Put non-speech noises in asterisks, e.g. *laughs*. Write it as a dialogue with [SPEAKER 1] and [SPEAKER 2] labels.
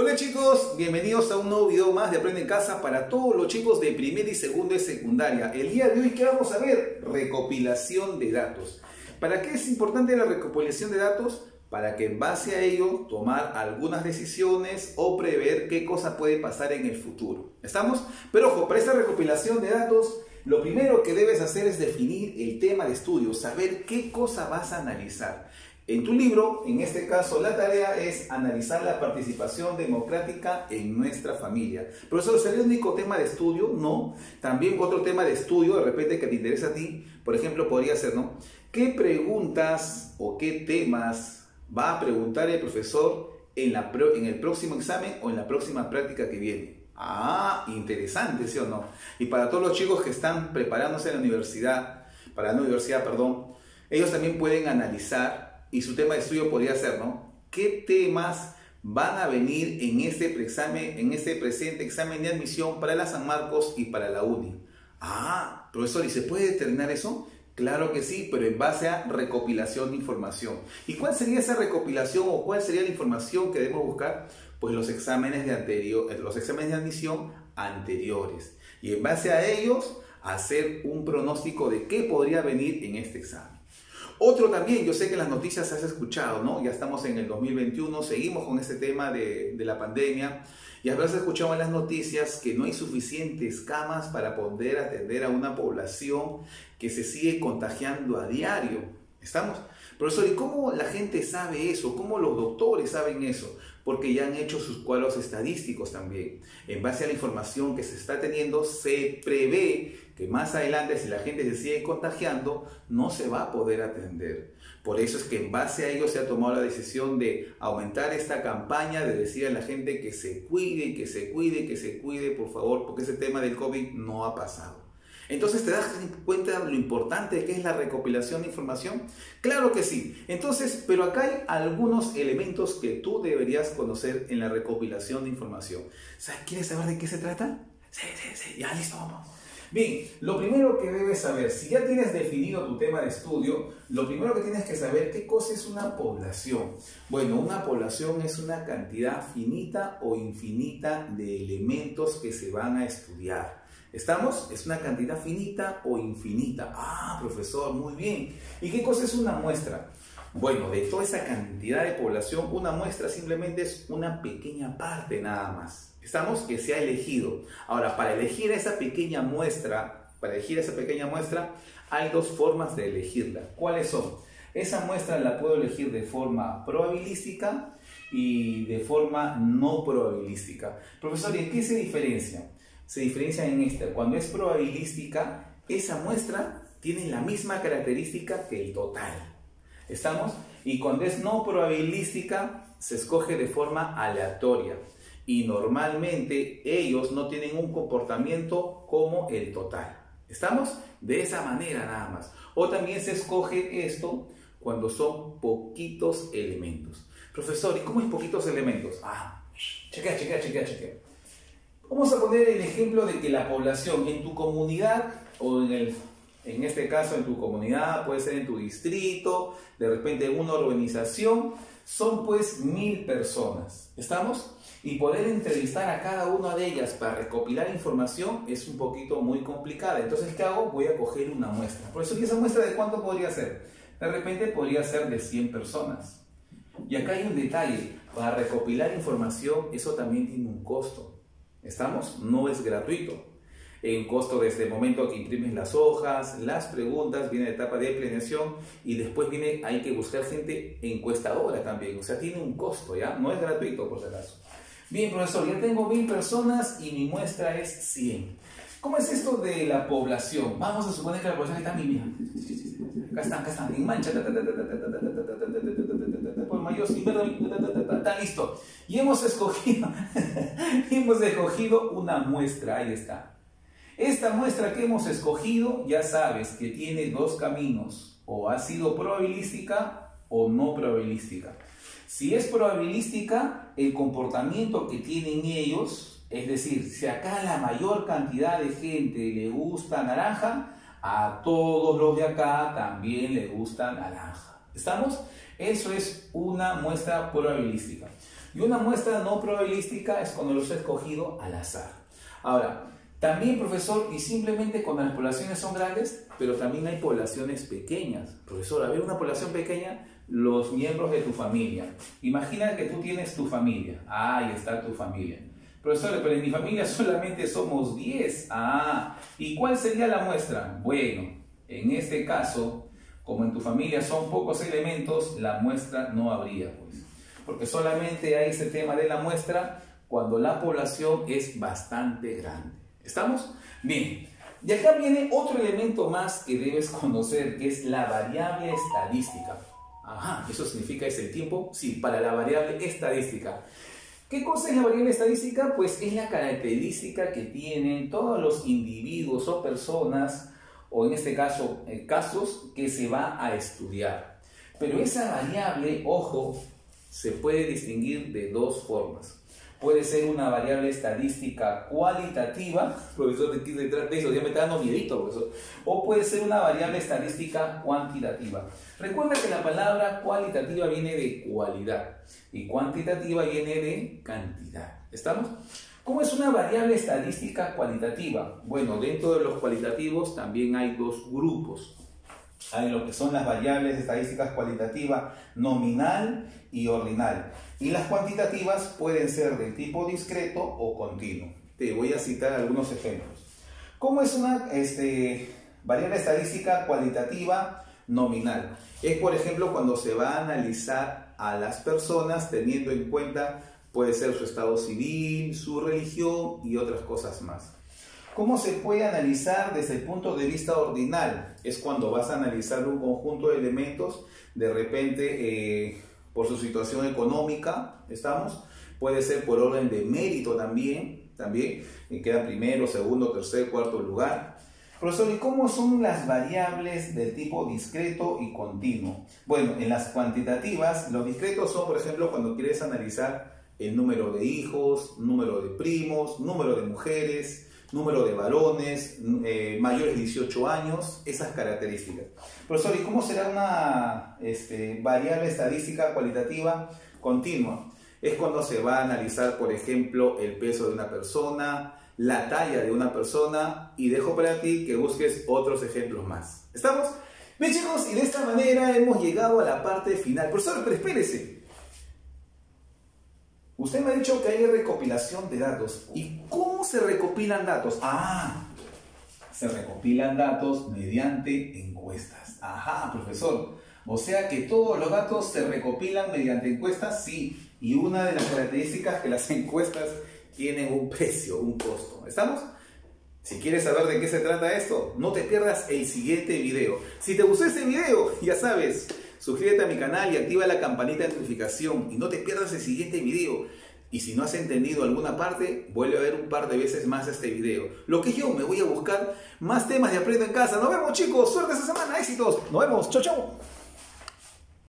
[SPEAKER 1] Hola chicos, bienvenidos a un nuevo video más de Aprende en Casa para todos los chicos de primera y segunda y secundaria. El día de hoy, ¿qué vamos a ver? Recopilación de datos. ¿Para qué es importante la recopilación de datos? Para que en base a ello tomar algunas decisiones o prever qué cosa puede pasar en el futuro. ¿Estamos? Pero ojo, para esta recopilación de datos, lo primero que debes hacer es definir el tema de estudio, saber qué cosa vas a analizar. En tu libro, en este caso, la tarea es analizar la participación democrática en nuestra familia. Pero eso sería el único tema de estudio, no. También otro tema de estudio, de repente que te interesa a ti, por ejemplo, podría ser, ¿no? ¿Qué preguntas o qué temas va a preguntar el profesor en, la, en el próximo examen o en la próxima práctica que viene? Ah, interesante, ¿sí o no? Y para todos los chicos que están preparándose en la universidad, para la universidad, perdón, ellos también pueden analizar y su tema de estudio podría ser, ¿no? ¿Qué temas van a venir en este, examen, en este presente examen de admisión para la San Marcos y para la UNI? Ah, profesor, ¿y se puede determinar eso? Claro que sí, pero en base a recopilación de información. ¿Y cuál sería esa recopilación o cuál sería la información que debemos buscar? Pues los exámenes de, anterior, los exámenes de admisión anteriores. Y en base a ellos, hacer un pronóstico de qué podría venir en este examen. Otro también, yo sé que las noticias has escuchado, ¿no? Ya estamos en el 2021, seguimos con este tema de, de la pandemia y habrás escuchado en las noticias que no hay suficientes camas para poder atender a una población que se sigue contagiando a diario. ¿Estamos? Profesor, ¿y cómo la gente sabe eso? ¿Cómo los doctores saben eso? Porque ya han hecho sus cuadros estadísticos también. En base a la información que se está teniendo, se prevé que más adelante si la gente se sigue contagiando, no se va a poder atender. Por eso es que en base a ello se ha tomado la decisión de aumentar esta campaña, de decir a la gente que se cuide, que se cuide, que se cuide, por favor, porque ese tema del COVID no ha pasado. Entonces, ¿te das cuenta de lo importante que es la recopilación de información? Claro que sí. Entonces, pero acá hay algunos elementos que tú deberías conocer en la recopilación de información. ¿Quieres saber de qué se trata? Sí, sí, sí. Ya, listo, vamos. Bien, lo primero que debes saber, si ya tienes definido tu tema de estudio, lo primero que tienes que saber, ¿qué cosa es una población? Bueno, una población es una cantidad finita o infinita de elementos que se van a estudiar. ¿Estamos? Es una cantidad finita o infinita. Ah, profesor, muy bien. ¿Y qué cosa es una muestra? Bueno, de toda esa cantidad de población, una muestra simplemente es una pequeña parte nada más. Estamos que se ha elegido. Ahora, para elegir esa pequeña muestra, para elegir esa pequeña muestra, hay dos formas de elegirla. ¿Cuáles son? Esa muestra la puedo elegir de forma probabilística y de forma no probabilística. Profesor, ¿y en qué se diferencia? Se diferencia en esta. Cuando es probabilística, esa muestra tiene la misma característica que el total. ¿Estamos? Y cuando es no probabilística, se escoge de forma aleatoria y normalmente ellos no tienen un comportamiento como el total. ¿Estamos? De esa manera nada más. O también se escoge esto cuando son poquitos elementos. Profesor, ¿y cómo es poquitos elementos? Ah, chequea, chequea, chequea, chequea. Vamos a poner el ejemplo de que la población en tu comunidad o en el en este caso en tu comunidad, puede ser en tu distrito, de repente en una organización, son pues mil personas. ¿Estamos? Y poder entrevistar a cada una de ellas para recopilar información es un poquito muy complicada. Entonces, ¿qué hago? Voy a coger una muestra. Por eso, ¿y esa muestra de cuánto podría ser? De repente podría ser de 100 personas. Y acá hay un detalle. Para recopilar información, eso también tiene un costo. ¿Estamos? No es gratuito. En costo desde el momento que imprimes las hojas, las preguntas, viene la etapa de planeación y después viene, hay que buscar gente encuestadora también. O sea, tiene un costo, ¿ya? No es gratuito por si acaso. Bien, profesor, ya tengo mil personas y mi muestra es 100. ¿Cómo es esto de la población? Vamos a suponer que la población está mía. Acá están, acá están, en mancha. Por mayor, sin está listo. Y hemos escogido, *laughs* hemos escogido una muestra, ahí está. Esta muestra que hemos escogido, ya sabes que tiene dos caminos, o ha sido probabilística o no probabilística. Si es probabilística, el comportamiento que tienen ellos, es decir, si acá la mayor cantidad de gente le gusta naranja, a todos los de acá también le gusta naranja. ¿Estamos? Eso es una muestra probabilística. Y una muestra no probabilística es cuando los he escogido al azar. Ahora, también, profesor, y simplemente cuando las poblaciones son grandes, pero también hay poblaciones pequeñas. Profesor, a ver, una población pequeña, los miembros de tu familia. Imagina que tú tienes tu familia. ahí está tu familia. Profesor, pero en mi familia *laughs* solamente somos 10. Ah, ¿y cuál sería la muestra? Bueno, en este caso, como en tu familia son pocos elementos, la muestra no habría, pues. Porque solamente hay ese tema de la muestra cuando la población es bastante grande. ¿Estamos? Bien. Y acá viene otro elemento más que debes conocer, que es la variable estadística. Ajá, ¿eso significa es el tiempo? Sí, para la variable estadística. ¿Qué cosa es la variable estadística? Pues es la característica que tienen todos los individuos o personas, o en este caso eh, casos, que se va a estudiar. Pero esa variable, ojo, se puede distinguir de dos formas puede ser una variable estadística cualitativa, profesor, de de eso? Ya me está dando miedito, profesor. O puede ser una variable estadística cuantitativa. Recuerda que la palabra cualitativa viene de cualidad y cuantitativa viene de cantidad. ¿Estamos? ¿Cómo es una variable estadística cualitativa? Bueno, dentro de los cualitativos también hay dos grupos. Hay lo que son las variables estadísticas cualitativas nominal y ordinal. Y las cuantitativas pueden ser de tipo discreto o continuo. Te voy a citar algunos ejemplos. ¿Cómo es una este, variable estadística cualitativa nominal? Es, por ejemplo, cuando se va a analizar a las personas teniendo en cuenta, puede ser su estado civil, su religión y otras cosas más. ¿Cómo se puede analizar desde el punto de vista ordinal? Es cuando vas a analizar un conjunto de elementos, de repente eh, por su situación económica, ¿estamos? Puede ser por orden de mérito también, también, y queda primero, segundo, tercer, cuarto lugar. Profesor, ¿y cómo son las variables del tipo discreto y continuo? Bueno, en las cuantitativas, los discretos son, por ejemplo, cuando quieres analizar el número de hijos, número de primos, número de mujeres, número de varones, eh, mayores de 18 años, esas características. Profesor, ¿y cómo será una este, variable estadística cualitativa continua? Es cuando se va a analizar, por ejemplo, el peso de una persona, la talla de una persona y dejo para ti que busques otros ejemplos más. ¿Estamos? Bien chicos, y de esta manera hemos llegado a la parte final. Profesor, pero espérese. Usted me ha dicho que hay recopilación de datos. ¿Y cómo se recopilan datos? Ah, se recopilan datos mediante encuestas. Ajá, profesor. O sea que todos los datos se recopilan mediante encuestas, sí. Y una de las características es que las *laughs* encuestas tienen un precio, un costo. ¿Estamos? Si quieres saber de qué se trata esto, no te pierdas el siguiente video. Si te gustó este video, ya sabes, suscríbete a mi canal y activa la campanita de notificación y no te pierdas el siguiente video. Y si no has entendido alguna parte, vuelve a ver un par de veces más este video. Lo que yo me voy a buscar más temas de Aprendo en Casa. Nos vemos chicos, suerte esta semana, éxitos. Nos vemos, chau chau.